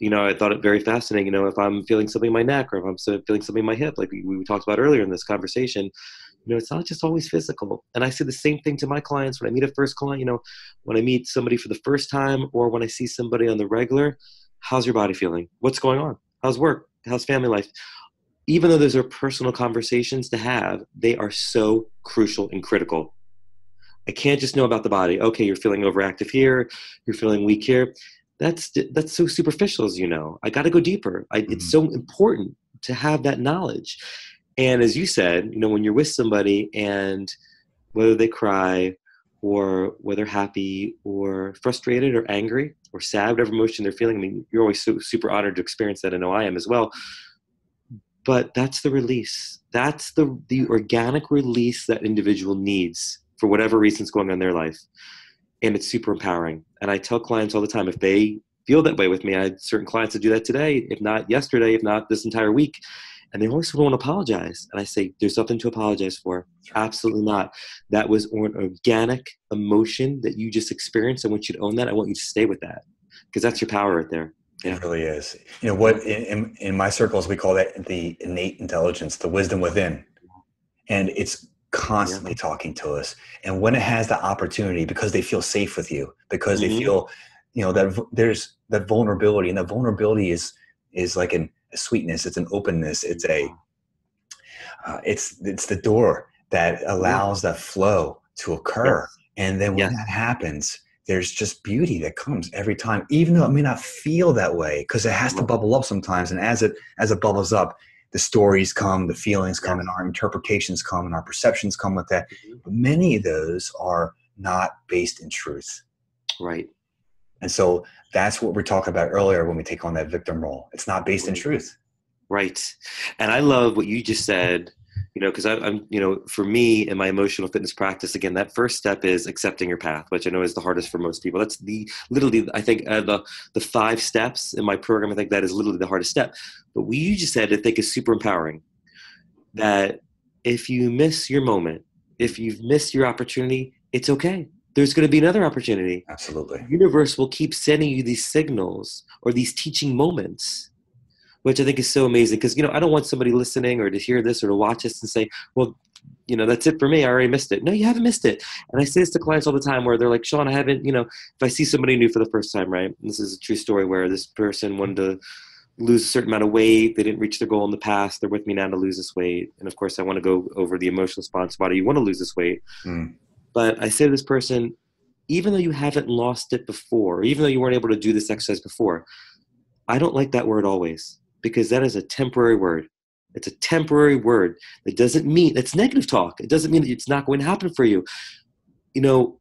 you know i thought it very fascinating you know if i'm feeling something in my neck or if i'm feeling something in my hip like we, talked about earlier in this conversation you know it's not just always physical. And i say the same thing to my clients when i meet a first client you know when i meet somebody for the first time or when i see somebody on the regular how's your body feeling? What's going on? How's work? How's family life? Even though those are personal conversations to have they are so crucial and critical. I can't just know about the body. Okay, you're feeling overactive here, you're feeling weak here. That's that's so superficial, as you know. I got to go deeper. I, mm-hmm. It's so important to have that knowledge. And as you said, you know, when you're with somebody and whether they cry or whether happy or frustrated or angry or sad, whatever emotion they're feeling, I mean, you're always so, super honored to experience that. I know I am as well. But that's the release. That's the the organic release that individual needs for whatever reasons going on in their life. And it's super empowering. And I tell clients all the time if they feel that way with me, I had certain clients that do that today, if not yesterday, if not this entire week. And they always want to apologize. And I say, there's nothing to apologize for. Absolutely not. That was an organic emotion that you just experienced. I want you to own that. I want you to stay with that because that's your power right there. Yeah. It really is. You know what? In, in my circles, we call that the innate intelligence, the wisdom within, and it's constantly yeah. talking to us and when it has the opportunity because they feel safe with you because mm-hmm. they feel you know that there's that vulnerability and that vulnerability is is like an, a sweetness it's an openness it's a uh, it's it's the door that allows yeah. that flow to occur and then when that happens there's just beauty that comes every time even though it may not feel that way because it has to bubble up sometimes and as it as it bubbles up the stories come, the feelings come, and our interpretations come, and our perceptions come with that. Mm-hmm. But many of those are not based in truth. Right. And so that's what we're talking about earlier when we take on that victim role. It's not based in truth. Right. And I love what you just said you know because i'm you know for me in my emotional fitness practice again that first step is accepting your path which i know is the hardest for most people. That's the literally i think uh, the the five steps in my program i think that is literally the hardest step. But what you just said i think is super empowering. That if you miss your moment if you've missed your opportunity it's okay. There's going to be another opportunity. Absolutely. The universe will keep sending you these signals or these teaching moments which I think is so amazing because you know I don't want somebody listening or to hear this or to watch this and say, well, you know that's it for me. I already missed it. No, you haven't missed it. And I say this to clients all the time where they're like, Shaun, I haven't. You know, if I see somebody new for the first time, right? this is a true story where this person wanted to lose a certain amount of weight. They didn't reach their goal in the past. They're with me now to lose this weight. And of course, I want to go over the emotional response. Why do you want to lose this weight? Mm. But I say to this person, even though you haven't lost it before, even though you weren't able to do this exercise before, I don't like that word always because that is a temporary word. It's a temporary word that doesn't mean it's negative talk. It doesn't mean that it's not going to happen for you. You know,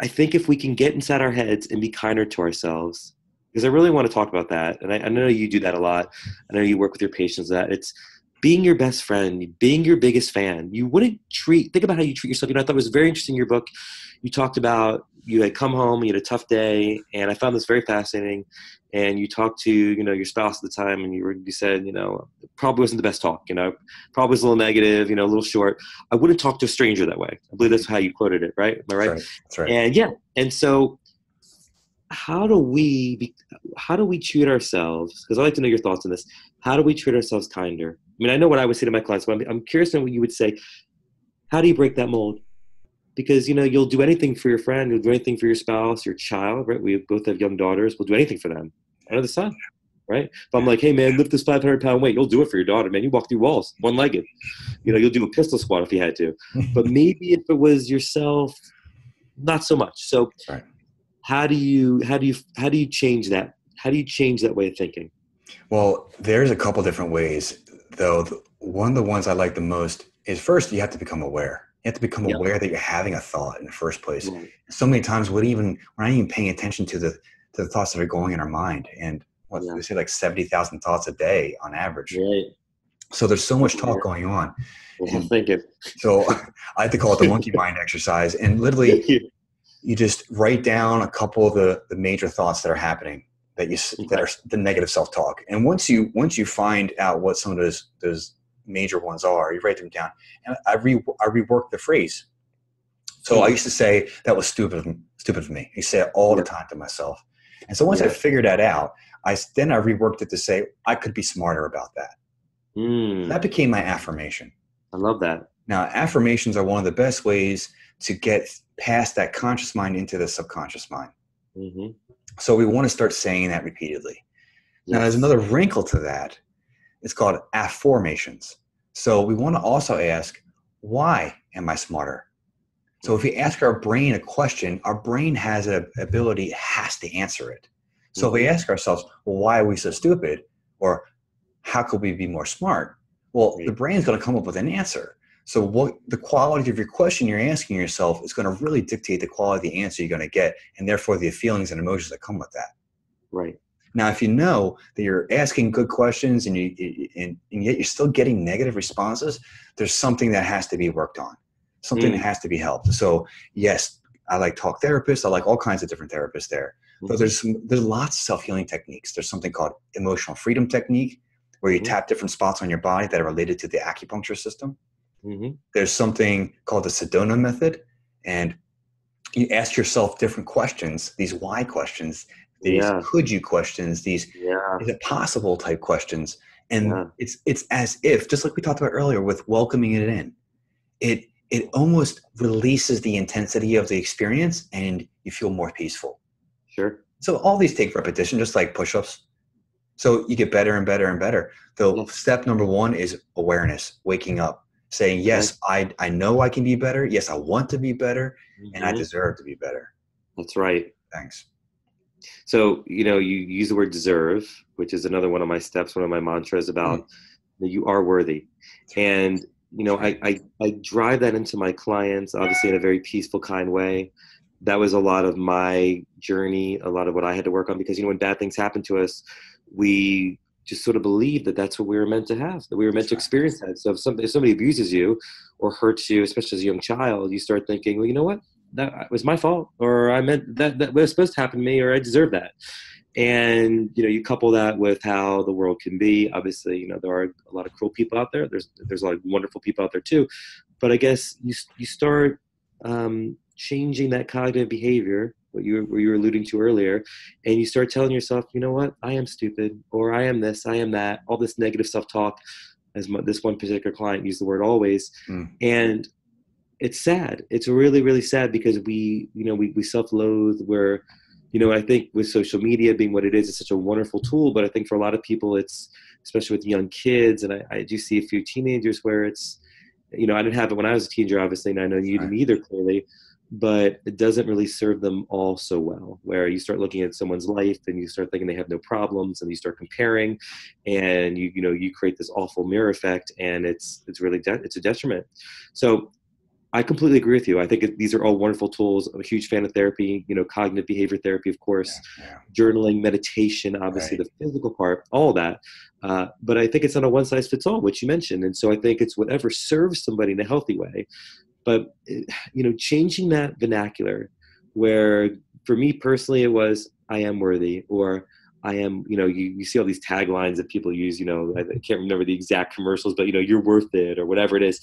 I think if we can get inside our heads and be kinder to ourselves, because I really want to talk about that, and I, I know you do that a lot. I know you work with your patients. That it's being your best friend, being your biggest fan. You wouldn't treat. Think about how you treat yourself. You know, I thought it was very interesting. Your book, you talked about you had come home, you had a tough day, and I found this very fascinating and you talked to you know your spouse at the time and you were you said you know probably wasn't the best talk you know probably was a little negative you know a little short i wouldn't talk to a stranger that way i believe that's how you quoted it right am i right that's right, that's right. and yeah and so how do we be, how do we treat ourselves because i like to know your thoughts on this how do we treat ourselves kinder i mean i know what i would say to my clients but i'm, I'm curious to know what you would say how do you break that mold because you know you'll do anything for your friend you'll do anything for your spouse your child right we both have young daughters we'll do anything for them under the sun, right? If I'm like, hey man, lift this 500 pound weight, you'll do it for your daughter, man. You walk through walls, one legged. You know, you'll do a pistol squat if you had to. but maybe if it was yourself, not so much. So, right. how do you how do you how do you change that? How do you change that way of thinking? Well, there's a couple different ways, though. One of the ones I like the most is first you have to become aware. You have to become yep. aware that you're having a thought in the first place. So many times, we even we're not even paying attention to the to the thoughts that are going in our mind. And what yeah. they say like 70,000 thoughts a day on average. Right. So there's so much talk going on. I'm thinking. So I have to call it the monkey mind exercise. And literally, you just write down a couple of the, the major thoughts that are happening that you that are the negative self-talk. And once you once you find out what some of those those major ones are, you write them down. And I re I rework the phrase. So I used to say that was stupid stupid of me. I say it all the time to myself. And so once yeah. I figured that out, I then I reworked it to say I could be smarter about that. Mm. That became my affirmation. I love that. Now, affirmations are one of the best ways to get past that conscious mind into the subconscious mind. Mm-hmm. So we want to start saying that repeatedly. Yes. Now, there's another wrinkle to that. It's called afformations. So we want to also ask, why am I smarter? So if we ask our brain a question, our brain has an ability, it has to answer it. So if we mm-hmm. ask ourselves, well, why are we so stupid? Or how could we be more smart? Well, the brain's going to come up with an answer. So what the quality of your question you're asking yourself is going to really dictate the quality of the answer you're going to get, and therefore the feelings and emotions that come with that. Right. Now, if you know that you're asking good questions and you and, and yet you're still getting negative responses, there's something that has to be worked on, something mm. that has to be helped. So yes, I like talk therapists. I like all kinds of different therapists there. Mm-hmm. But there's some, there's lots of self healing techniques. There's something called emotional freedom technique, where you mm-hmm. tap different spots on your body that are related to the acupuncture system. Mm-hmm. There's something called the Sedona method, and you ask yourself different questions, these why questions, these yeah. could you questions, these yeah. is it possible type questions. And yeah. it's it's as if, just like we talked about earlier with welcoming it in, it it almost releases the intensity of the experience and you feel more peaceful. Sure. So all these take repetition, just like push-ups. So you get better and better and better. So step number one is awareness, waking up saying yes i i know i can be better. Yes i want to be better mm-hmm. and i mm-hmm. deserve to be better. That's right. Thanks. So you know you use the word deserve which is another one of my steps one of my mantras about mm. that you are worthy. And you know I, I i drive that into my clients obviously in a very peaceful kind way. That was a lot of my journey a lot of what i had to work on because you know when bad things happen to us we just sort of believe that that's what we were meant to have, that we were meant to experience that. So if somebody, if somebody abuses you or hurts you, especially as a young child, you start thinking, well, you know what, that was my fault, or I meant that that was supposed to happen to me, or I deserve that. And you know, you couple that with how the world can be. Obviously, you know, there are a lot of cruel people out there. There's there's a lot of wonderful people out there too, but I guess you you start um, changing that cognitive behavior what you, what you were alluding to earlier, and you start telling yourself, you know what, I am stupid, or I am this, I am that, all this negative self talk, as my, this one particular client used the word always, mm. and it's sad. It's really, really sad because we, you know, we, we self loathe. We're, you know, I think with social media being what it is, it's such a wonderful tool. But I think for a lot of people, it's especially with young kids, and I, I do see a few teenagers where it's, you know, I didn't have it when I was a teenager, obviously, and I know you didn't either, clearly but it doesn't really serve them all so well where you start looking at someone's life and you start thinking they have no problems and you start comparing and you you know you create this awful mirror effect and it's it's really de- it's a detriment so I completely agree with you. I think it, these are all wonderful tools. I'm a huge fan of therapy, you know, cognitive behavior therapy, of course, yeah, yeah. journaling, meditation, obviously right. the physical part, all that. Uh, but I think it's not a one size fits all, which you mentioned. And so I think it's whatever serves somebody in a healthy way but you know changing that vernacular where for me personally it was i am worthy or i am you know you, you see all these taglines that people use you know i can't remember the exact commercials but you know you're worth it or whatever it is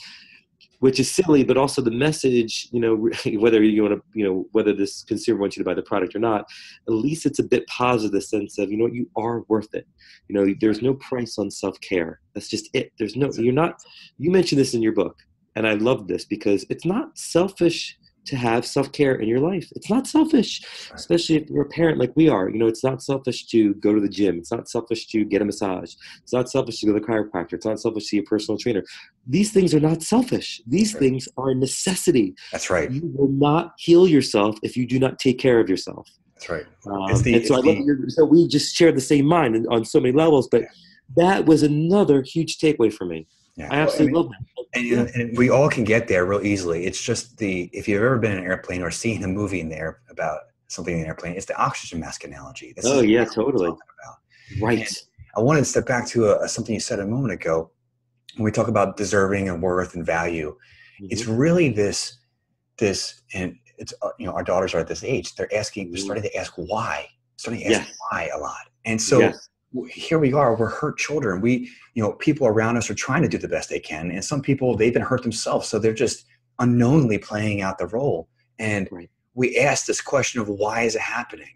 which is silly but also the message you know whether you want to you know whether this consumer wants you to buy the product or not at least it's a bit positive the sense of you know what you are worth it. You know there's no price on self-care. That's just it. There's no you're not you mentioned this in your book and I love this because it's not selfish to have self-care in your life. It's not selfish, especially if you're a parent like we are. You know, it's not selfish to go to the gym. It's not selfish to get a massage. It's not selfish to go to the chiropractor. It's not selfish to see a personal trainer. These things are not selfish. These right. things are a necessity. That's right. You will not heal yourself if you do not take care of yourself. That's right. Um, the, and so I love the, so we just share the same mind on so many levels, but yeah. that was another huge takeaway for me. Yeah. I absolutely I mean, love that. And, and, we all can get there real easily. It's just the if you've ever been in an airplane or seen a movie in there about something in an airplane, it's the oxygen mask analogy. This oh yeah, totally. Right. And I wanted to step back to a, something you said a moment ago. when we talk about deserving and worth and value, Mhm. it's really this this and it's uh, you know our daughters are at this age they're asking they're Mhm. starting to ask why starting to ask Yes. why a lot and so Yes. Here we are we're hurt children we you know people around us are trying to do the best they can and some people they've been hurt themselves so they're just unknowingly playing out the role and Right. we ask this question of why is it happening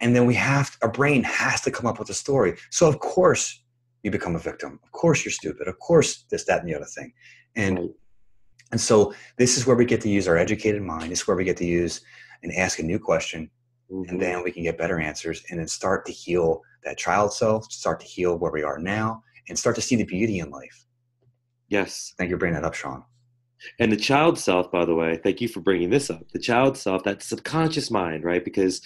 and then we have our brain has to come up with a story so of course you become a victim of course you're stupid of course this that and the other thing and Right. and so this is where we get to use our educated mind. This is where we get to use and ask a new question, Mhm. and then we can get better answers, and then start to heal that child self, start to heal where we are now, and start to see the beauty in life. yes. Thank you for bringing that up, Shaun. And the child self, by the way, thank you for bringing this up. The child self, that subconscious mind, right? Because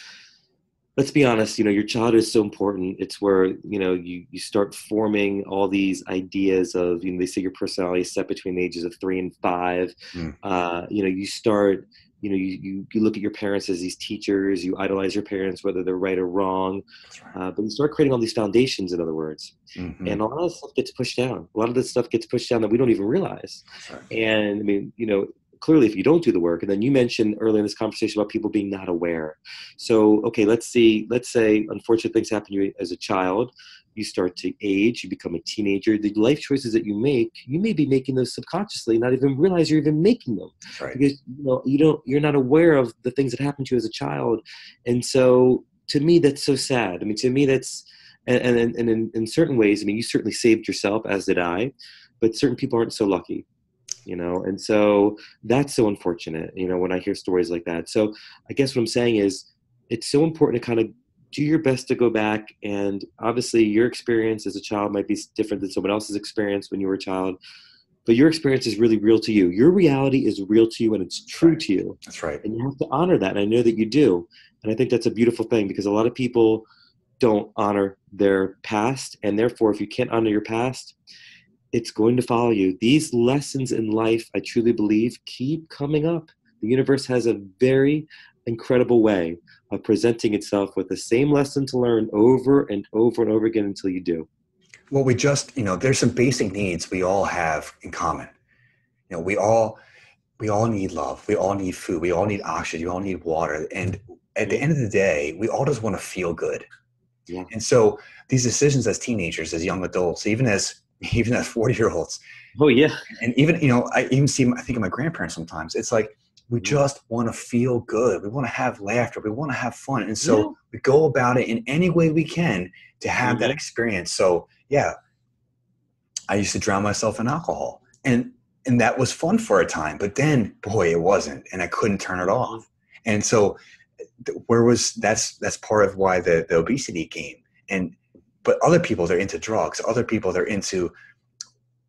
let's be honest, you know, your childhood is so important. It's where, you know, you, you start forming all these ideas of, you know, they say your personality is set between the ages of three and five. Mm. Uh, you know, you start, you know, you, you, you look at your parents as these teachers, you idolize your parents, whether they're right or wrong. Right. Uh, but you start creating all these foundations, in other words. Mhm. And a lot of stuff gets pushed down. A lot of this stuff gets pushed down that we don't even realize. Right. And I mean, you know, clearly if you don't do the work, and then you mentioned earlier in this conversation about people being not aware. So, okay, let's see, let's say unfortunate things happen to you as a child. You start to age, you become a teenager. The life choices that you make, you may be making those subconsciously, not even realize you're even making them right. because you know you don't you're not aware of the things that happened to you as a child and so to me that's so sad i mean to me that's and and, and in, in certain ways i mean you certainly saved yourself as did i but certain people aren't so lucky you know and so that's so unfortunate you know when i hear stories like that so i guess what i'm saying is it's so important to kind of do your best to go back and obviously your experience as a child might be different than someone else's experience when you were a child but your experience is really real to you your reality is real to you and it's true Right. to you That's right. and you have to honor that and i know that you do and i think that's a beautiful thing because a lot of people don't honor their past and therefore if you can't honor your past it's going to follow you these lessons in life i truly believe keep coming up the universe has a very incredible way of presenting itself with the same lesson to learn over and over and over again until you do Well, we just, you know, there's some basic needs we all have in common. You know, we all we all need love. We all need food. We all need oxygen. We all need water. And at the end of the day, we all just want to feel good. Yeah. And so these decisions as teenagers, as young adults, even as even as 40 year olds, oh yeah and even, you know, I even see I think of my grandparents sometimes. It's like we just want to feel good. We want to have laughter. We want to have fun. And so Yeah. we go about it in any way we can to have that Mhm. experience. So yeah, I used to drown myself in alcohol. And and that was fun for a time, but then boy, it wasn't. And I couldn't turn it off. And so where was that's that's part of why the, the obesity came. And but other people they're into drugs, other people they're into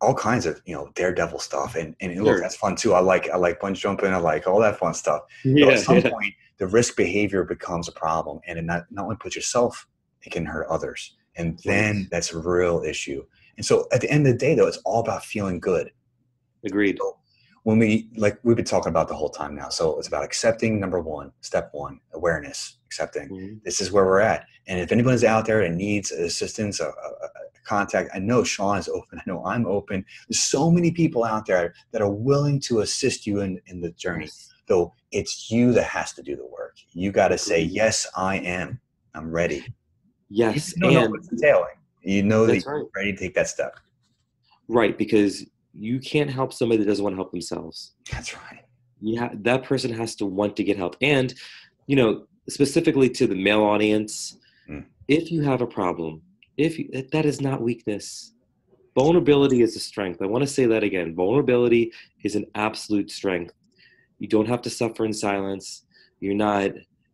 all kinds of you know daredevil stuff and and look Sure. that's fun too. I like i like bungee jumping i like all that fun stuff. So yeah, at some yeah. point the risk behavior becomes a problem and it not, not only puts yourself it can hurt others and then that's a real issue. And so at the end of the day though it's all about feeling good. Agreed. So when we like we've been talking about the whole time now so it's about accepting number one step one awareness accepting. Mhm. this is where we're at and if anyone's out there and needs assistance a, a contact. I know Shaun is open. I know i'm open. There's so many people out there that are willing to assist you in, in the journey. So it's you that has to do the work. You got to say yes i am. I'm ready. Yes you know and what entailing. You know that you're right. ready to take that step. Right, because you can't help somebody that doesn't want to help themselves. that's right. Yeah, that person has to want to get help. And, you know, specifically to the male audience, Mm. if you have a problem, if you, that- that is not weakness. Vulnerability is a strength. I want to say that again. Vulnerability is an absolute strength. You don't have to suffer in silence. You're not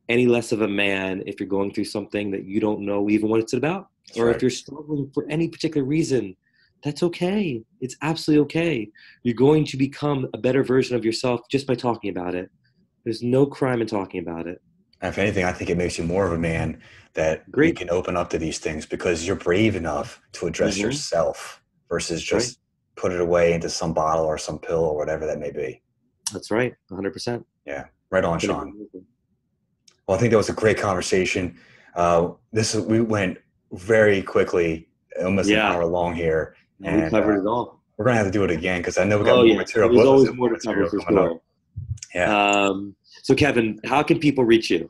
any less of a man if you're going through something that you don't know even what it's about. That's or right. if you're struggling for any particular reason, that's okay. It's absolutely okay. You're going to become a better version of yourself just by talking about it. There's no crime in talking about it. And if anything, I think it makes you more of a man that you can open up to these things because you're brave enough to address Mhm. yourself versus That's right. just put it away into some bottle or some pill or whatever that may be. That's right, 100%. Yeah, right on, Shaun. Well, I think that was a great conversation. Uh, this is, we went very quickly, almost Yeah. an hour long here. we covered uh, it all. We're gonna have to do it again because I know we got oh, more yeah. material. There's but always more to cover material for sure. Yeah. Um, so, Kevin, how can people reach you?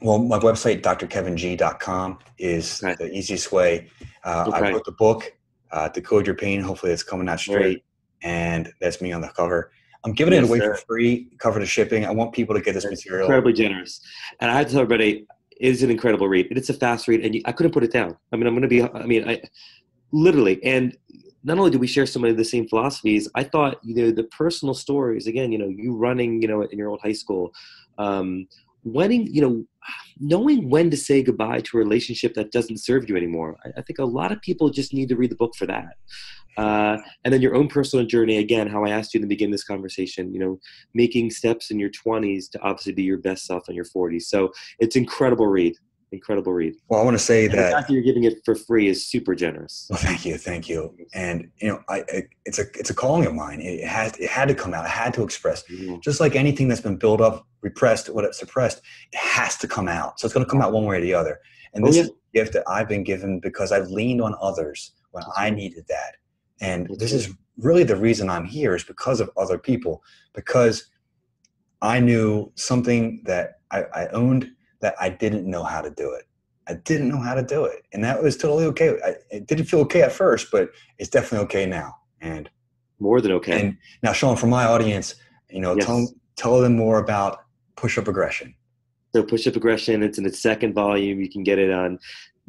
Well, my website, drkeving.com, is Okay. the easiest way. Uh, I Okay. wrote the book, uh, Decode Your Pain. Hopefully, it's coming out straight, and that's me on the cover. I'm giving it away sir. for free, cover the shipping. I want people to get this That's material. incredibly generous. And I had to tell everybody, it is an incredible read. It's a fast read, and you, I couldn't put it down. I mean, I'm going to be, I mean, I literally, and not only do we share so many of the same philosophies, I thought, you know, the personal stories, again, you know, you running, you know, in your old high school, um, when, you know, knowing when to say goodbye to a relationship that doesn't serve you anymore. I, I think a lot of people just need to read the book for that. Uh, and then your own personal journey, again, how I asked you to begin this conversation, you know, making steps in your 20s to obviously be your best self in your 40s. So it's incredible read, incredible read. Well, I want to say And the that fact that you're giving it for free is super generous. Well, thank you, thank you. And you know, I, I it's a it's a calling of mine. It has it had to come out. I had to express. Mhm. Just like anything that's been built up, repressed, what it suppressed, it has to come out. So it's going to come out one way or the other. And Oh, this yeah. is a gift that I've been given because I've leaned on others when I needed that. And this is really the reason I'm here is because of other people. Because I knew something that I, I owned that I didn't know how to do it. I didn't know how to do it, and that was totally okay. I, it didn't feel okay at first, but it's definitely okay now. And More than okay. and now, Sean, for my audience, you know, Yes. tell tell them more about push-up progression. So push up progression, it's in its second volume. You can get it on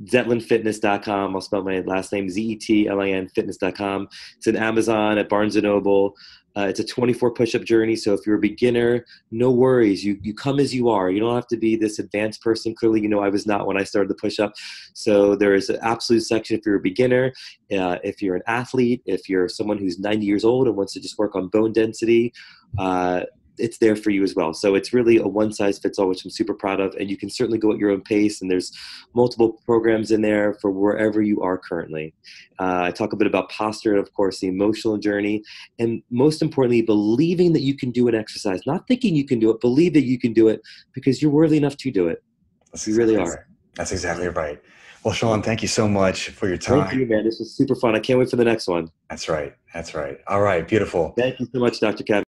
zetlinfitness.com. I'll spell my last name Z-E-T-L-I-N fitness.com. It's in Amazon at Barnes & Noble. Uh, it's a 24 push-up journey. So if you're a beginner, no worries. You, you come as you are. You don't have to be this advanced person. Clearly, you know, I was not when I started the push-up. So there is an absolute section if you're a beginner, uh, if you're an athlete, if you're someone who's 90 years old and wants to just work on bone density, uh, it's there for you as well. So it's really a one size fits all, which I'm super proud of. And you can certainly go at your own pace. And there's multiple programs in there for wherever you are currently. Uh, I talk a bit about posture, of course, the emotional journey, and most importantly, believing that you can do an exercise. Not thinking you can do it, believe that you can do it because you're worthy enough to do it. That's You really exactly are. That's exactly right. Well, Shaun, thank you so much for your time. Thank you, man. This was super fun. I can't wait for the next one. That's right. That's right. All right. Beautiful. Thank you so much, Dr. Kevin.